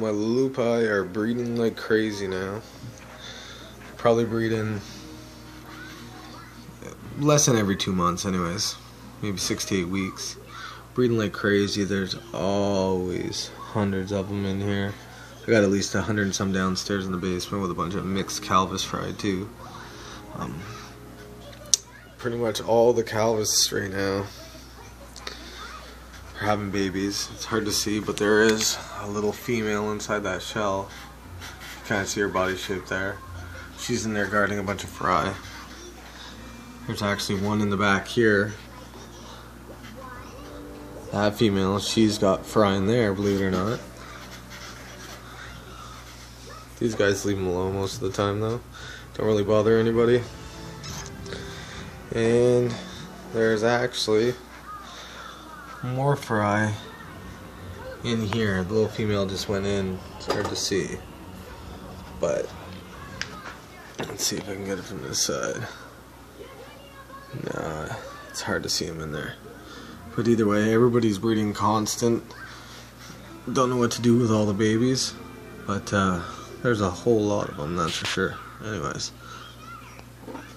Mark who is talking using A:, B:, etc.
A: Leleupi are breeding like crazy now. Probably breeding less than every two months, anyways. Maybe six to eight weeks. Breeding like crazy. There's always hundreds of them in here. I got at least a hundred and some downstairs in the basement with a bunch of mixed Calvus fry too. Um, pretty much all the Calvus right now having babies. It's hard to see, but there is a little female inside that shell. You kind of see her body shape there. She's in there guarding a bunch of fry. There's actually one in the back here. That female, she's got fry in there, believe it or not. These guys leave them alone most of the time, though. Don't really bother anybody. And there's actually more fry in here. The little female just went in. It's hard to see. But let's see if I can get it from this side. Nah, it's hard to see them in there. But either way, everybody's breeding constant. Don't know what to do with all the babies. But uh, there's a whole lot of them, that's for sure. Anyways.